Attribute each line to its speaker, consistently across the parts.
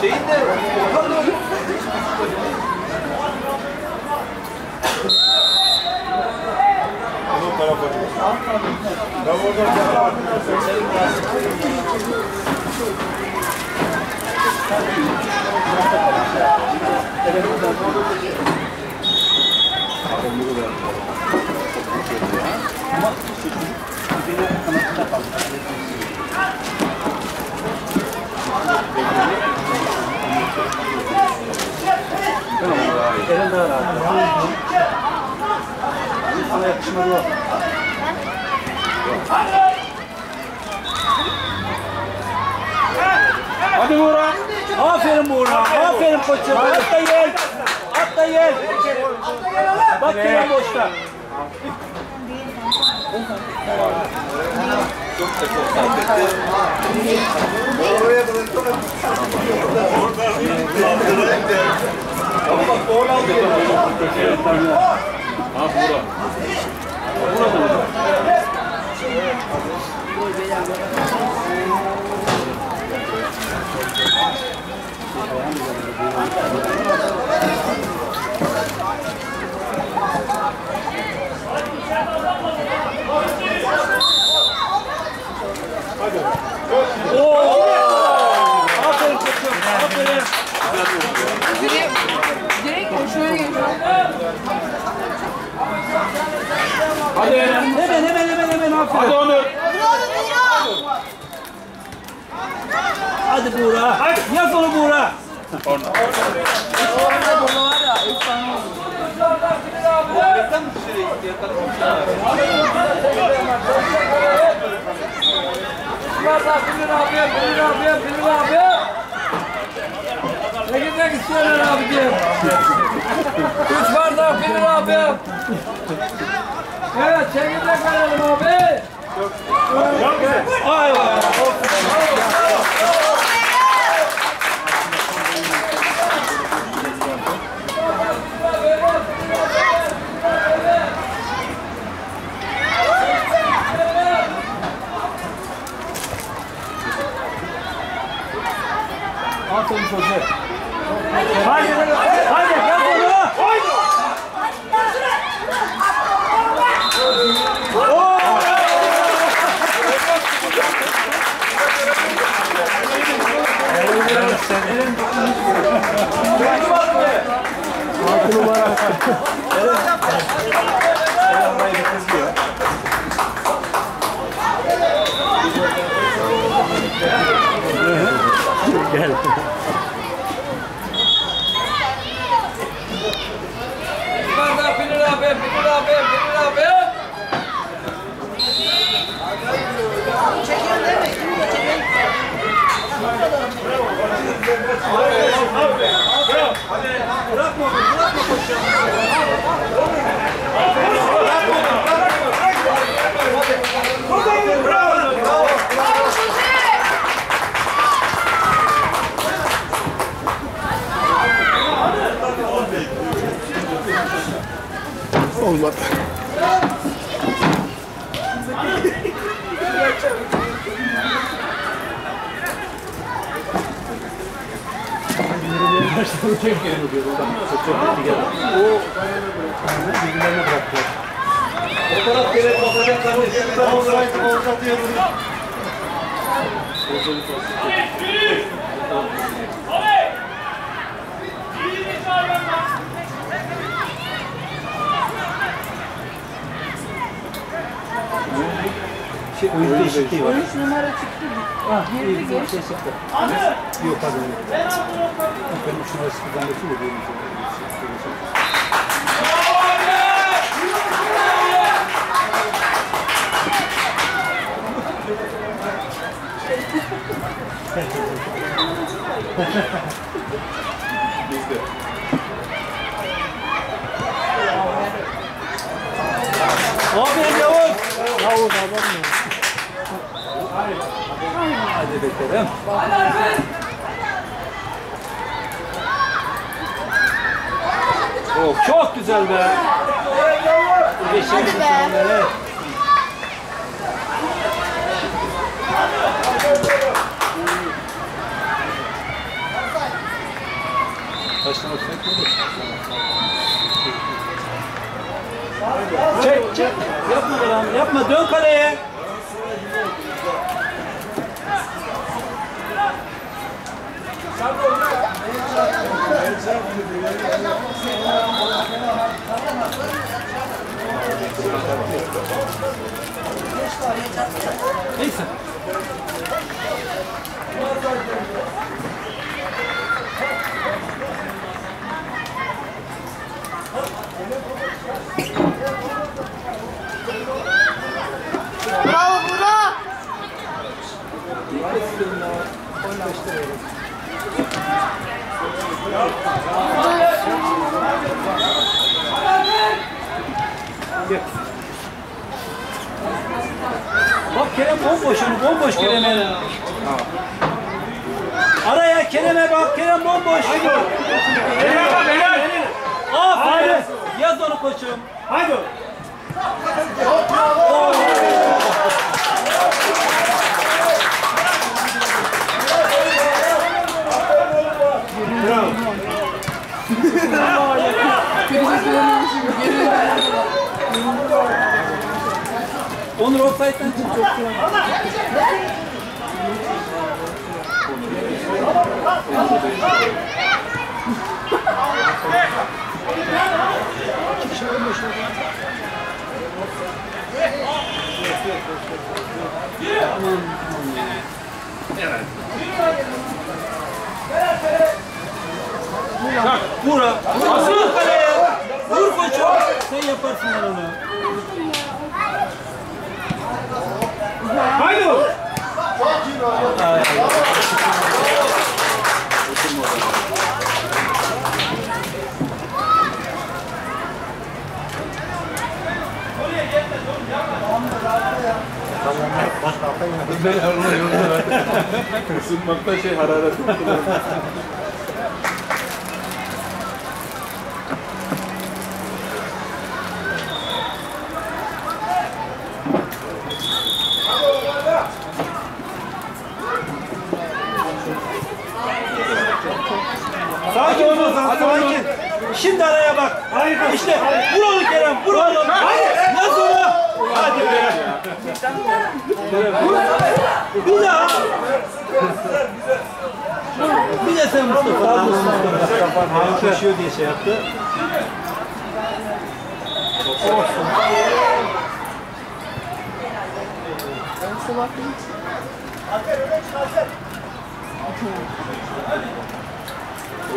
Speaker 1: Şeyin de
Speaker 2: Hadi Buğra. Aferin Buğra. Aferin koçum. At da gel. At da gel. Bak Kerem boşta.
Speaker 1: Oraya bırakalım.
Speaker 2: Buğra. Aferin koçum. Aferin.
Speaker 3: Direkt, direkt şöyle geçiyor.
Speaker 2: Hadi Eren. Hemen hemen hemen hemen aferin. Hadi Onur. Hadi Buğra. Hadi. Yap onu Buğra.
Speaker 3: Orada var ya, efsane oldu. Yukarıda Bilir abi, Bilir abi, Bilir abi. Ne gitmek istiyorlar abicim? Üç bardak Bilir abi. Evet, çekirdek verelim abi.
Speaker 2: Ay be. Aferin çocuğum. Haydi, haydi, yap onu. Oo!
Speaker 3: Üç bardak Bilir abi, Bilir abi, Bilir abi.
Speaker 1: O taraf おいし
Speaker 2: いマルチ
Speaker 3: 13 numara çıktı. Girdi geç.
Speaker 2: Yok hadi. Ben üç numarası kullanmışım da diyelim. Aferin Yavuz. Yavuz adam mı? birlikte değil mi? Oh, çok güzel be. Hadi be. Taşlamak Çek çek. Yapma lan. Yapma. Dön kaleye. Neyse.
Speaker 3: Bravo Burak.
Speaker 2: Bak Kerem bomboş onu bomboş Kerem'e. Araya Kerem'e bak Kerem bomboş.
Speaker 1: Helal bak helal.
Speaker 2: Aferin. Yaz onu koçum.
Speaker 1: Haydi. Bravo.
Speaker 2: Onur offside'den çık. Bak vur. Vur kaleye. Vur koçum. Sen yaparsın onu.
Speaker 1: Haydi.
Speaker 4: Isınmakta şey hararet
Speaker 2: Sakin Ozan, sakin. Şimdi araya bak.
Speaker 1: Harika.
Speaker 2: İşte vur onu Kerem, vur onu. Yaz onu. Hadi be. Bir daha. Bir de sen Mustafa. Mustafa koşuyor diye şey yaptı.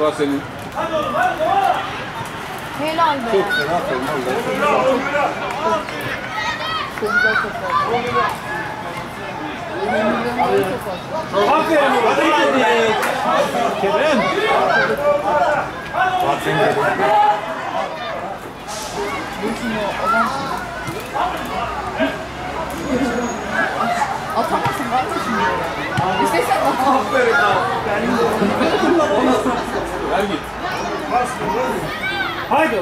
Speaker 4: Burası senin.
Speaker 3: Helal be.
Speaker 1: Aferin. Hadi.
Speaker 2: Hadi. Kerem.
Speaker 3: Atamazsın kardeşim. İstesen at.
Speaker 4: Ver git.
Speaker 1: Haydi.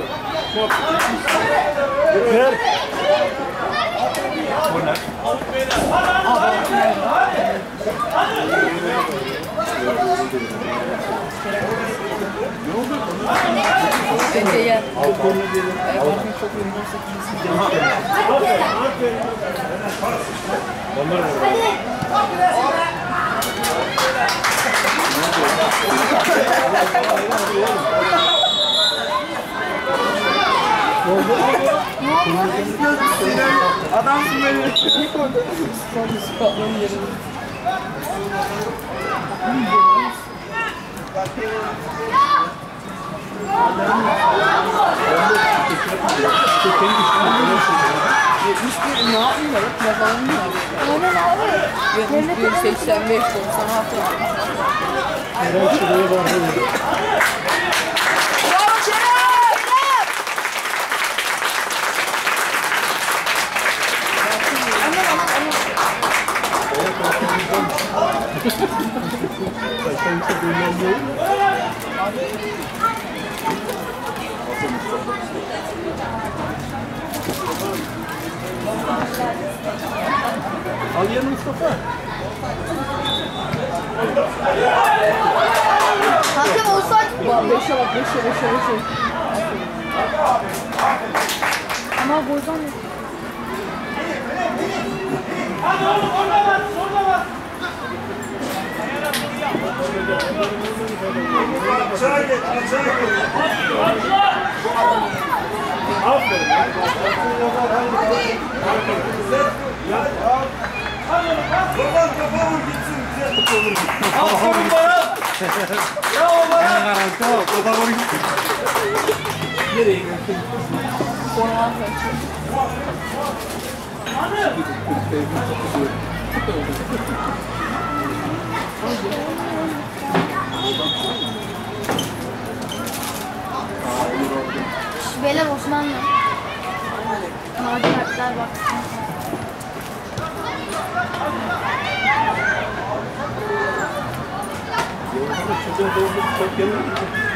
Speaker 3: Bence yer. Adamsın benim. Spatlanın yerine. Thank you. Ne yapayım ya? Plakalarını mı?
Speaker 5: Aynen abi.
Speaker 3: 71, 85, 96. Bravo Kerem!
Speaker 2: Al yerine Mustafa.
Speaker 5: Hakem olsaydı bu. Beşe bak beşe beşe beşe. Ama buradan
Speaker 6: Açığa geç, açığa geç. Baban kafa vur gitsin.
Speaker 2: Aferin bana. Bravo bana.
Speaker 6: Kafa vur gitsin.
Speaker 3: Beyler Osmanlı. Nadir harfler bak.
Speaker 1: Yok.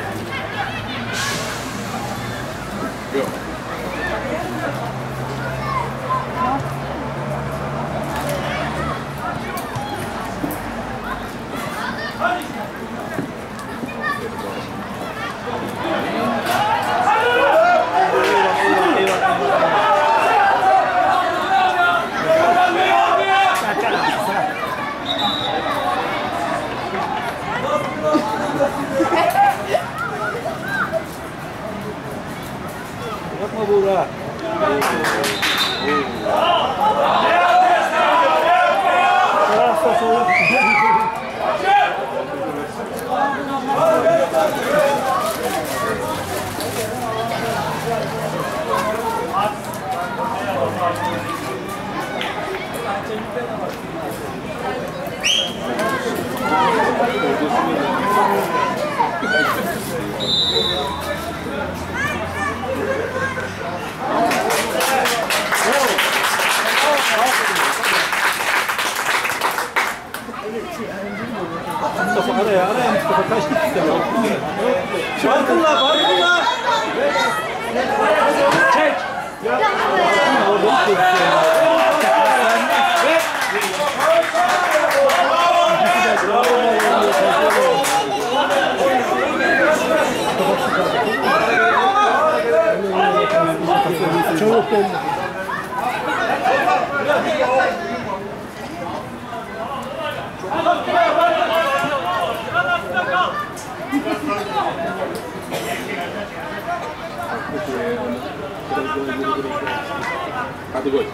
Speaker 1: Hadi gol.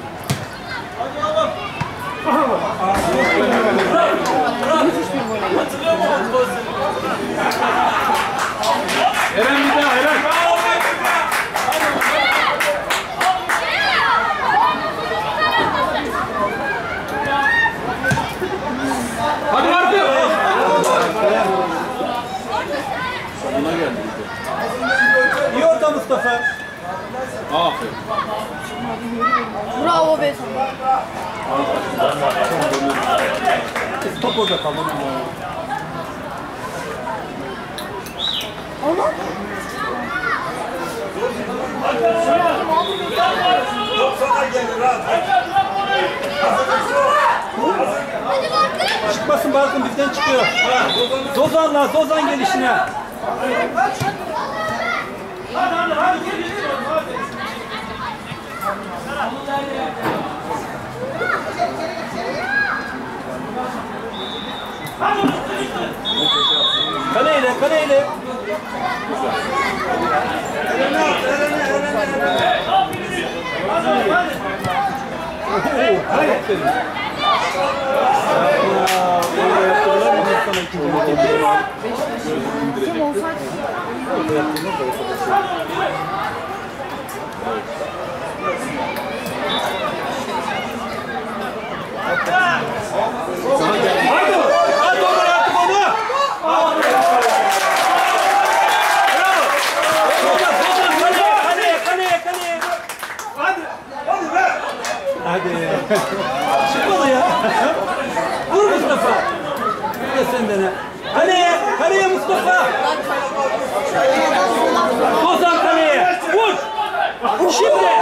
Speaker 1: Eren bir daha Eren. Hadi Martı. Sonuna geldi.
Speaker 2: İyi orta Mustafa.
Speaker 1: Aferin.
Speaker 5: Bravo be sana.
Speaker 2: Top orada kaldı.
Speaker 6: Rahat.
Speaker 2: Çıkmasın Barkın bizden çıkıyor. Zozan'la Zozan gelişine.
Speaker 5: Olsaydı
Speaker 2: Haydi. Hadi Onur artık onu. Bravo. Zozan, Zozan, kaleye, kaleye, kaleye, kaleye.
Speaker 6: Hadi.
Speaker 2: Çıkmadı ya. Vur Mustafa. De senden ha. Kaleye, kaleye Mustafa. Ozan kaleye. Vur. Şimdi.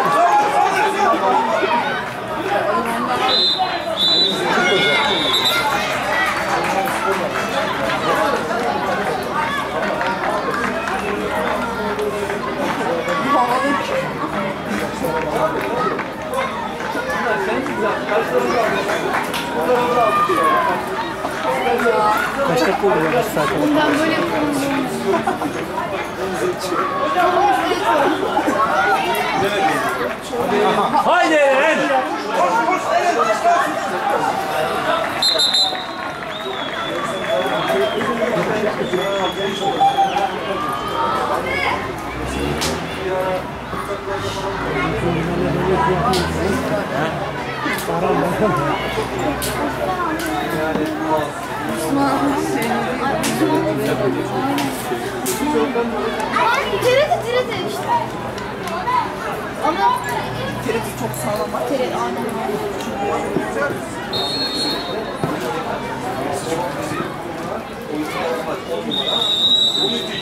Speaker 3: Tereti tereti işte. Ama tereti çok sağlam. Tereti aynen.
Speaker 6: Bu
Speaker 2: müthiş.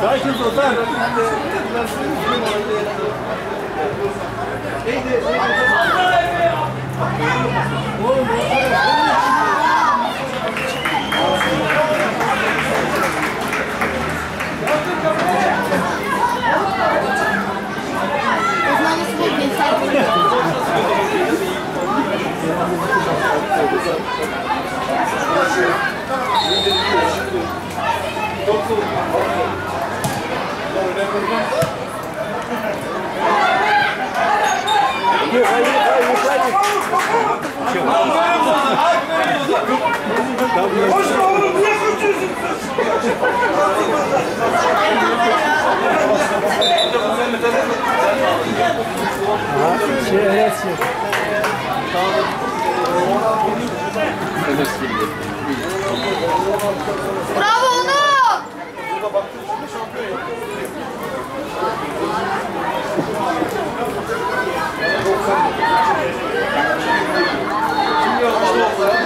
Speaker 2: Sakin Sultan. Neydi? Neydi? Thank you. Yukarı yukarı yukarı. Koşma
Speaker 3: oğlum niye koşuyorsun? Ha,
Speaker 2: şey evet. Tamam. Evet. Bravo. Thank you.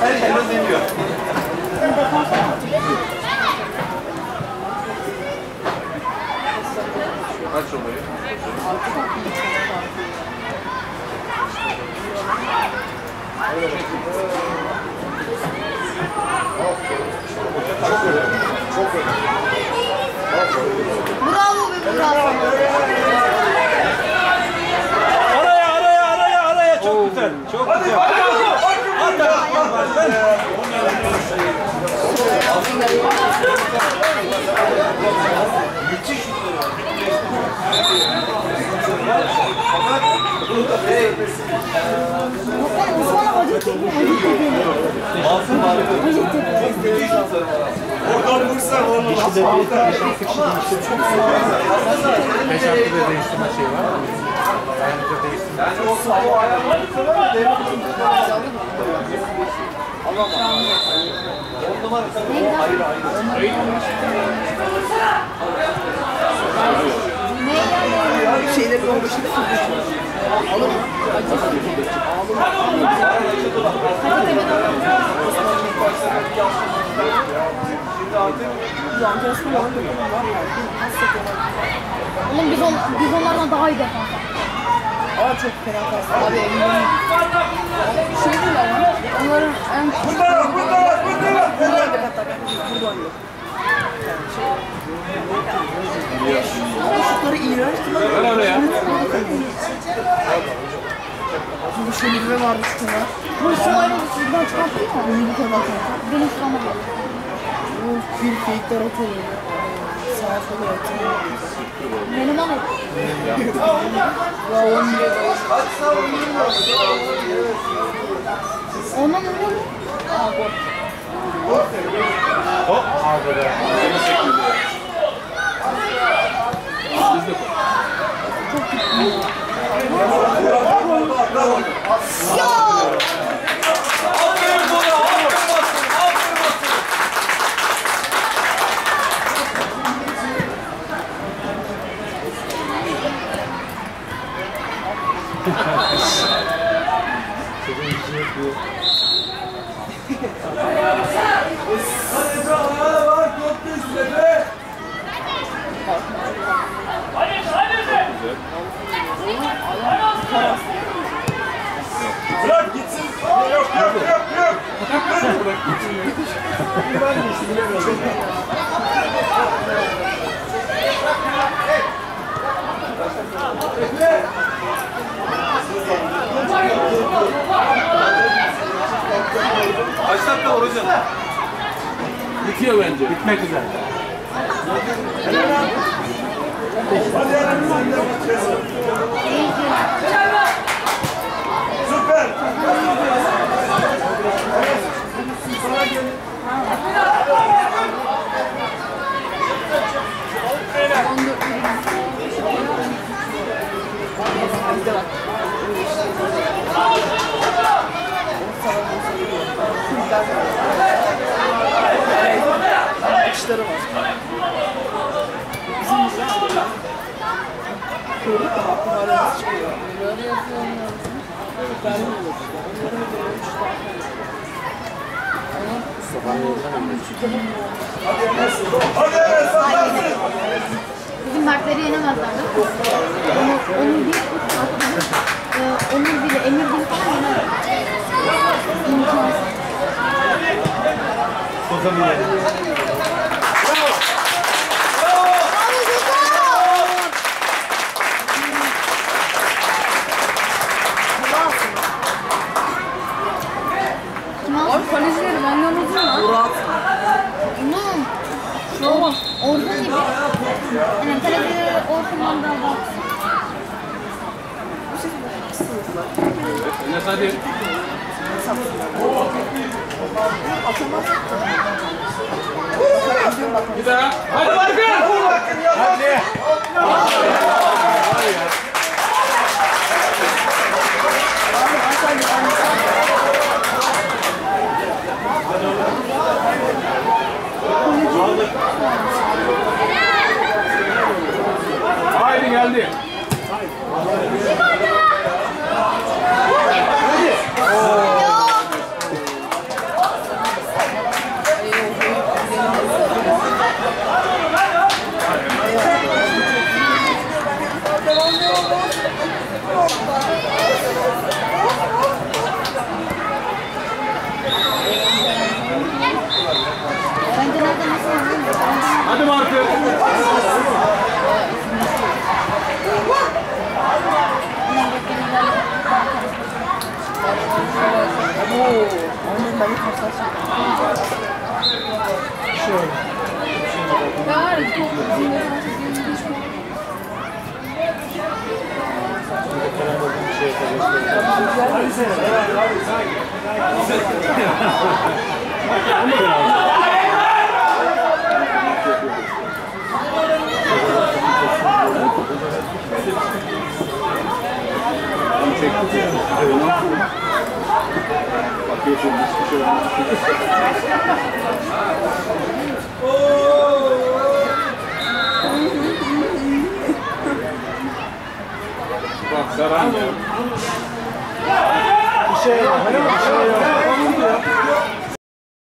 Speaker 6: Her yerden deniyor.
Speaker 1: Kaç
Speaker 2: oluyor? Çok önemli. Çok önemli. Bravo be bravo. Hadi
Speaker 3: hadi hadi. Hadi Müthiş.
Speaker 6: Oradan baksan vallahi.
Speaker 2: Beş altı ve değiştirme şey var mı? Dayanıklı değiştirme.
Speaker 6: Yani o sağ o ayağını sonra devre On numara tabii o ayrı ayrı.
Speaker 3: Şeyleri olmuş.
Speaker 5: Oğlum biz, on, biz onlardan daha iyi defans.
Speaker 3: Aa çok fena pas. Abi elimden. Şey diyorlar ya. Onların en
Speaker 6: Burada burada burada.
Speaker 3: Bunlar da hatta burada oynuyor. Şutları iğrenç.
Speaker 1: Ver oraya.
Speaker 3: Bu şöyle vardı şutuna.
Speaker 5: Bu İsmail'i buradan çıkarttın mı?
Speaker 3: Bunu bir tane atıyor.
Speaker 5: Benim şurama bak.
Speaker 3: Bu bir fake'ler atıyor. Sağa sola atıyor.
Speaker 5: Benim ama
Speaker 3: Ya 10 bile
Speaker 5: ona mı vurdu?
Speaker 2: Hop aldı be.
Speaker 1: Biz de
Speaker 6: Aferin buna. Aferin olsun. Aferin olsun. Hadi be ayağa var. Top üstüne be. Bırak gitsin. Yok yok yok yok. Kaç dakika var hocam?
Speaker 1: bitiyor bence.
Speaker 2: Bitmek üzere.
Speaker 6: Süper.
Speaker 3: Kuşları var. Bizim bize Kuyruğu da nasıl çıkıyor. Böyle yapıyor onlar. Ben de yok. Onların da böyle
Speaker 6: sallarsın.
Speaker 5: Bizim Mertleri yenemezlerdi. Onu, onu bir e, Onur bile, Emir bile Aldı?
Speaker 3: Abi kalecileri benden uzun lan. Murat.
Speaker 5: Bunun Orhun. Orhun gibi. Yani kalecileri Orhun'dan daha daha
Speaker 1: Enes hadi. Bir daha. Hadi Barkın.
Speaker 2: Hadi.
Speaker 1: Haydi
Speaker 3: Oo. Onun beni kasası.
Speaker 5: Ya var ya, çok zirve
Speaker 2: Bir şey yapacağız.
Speaker 1: Bak Serhan ya.
Speaker 2: Bir şey yok. Bir şey yok.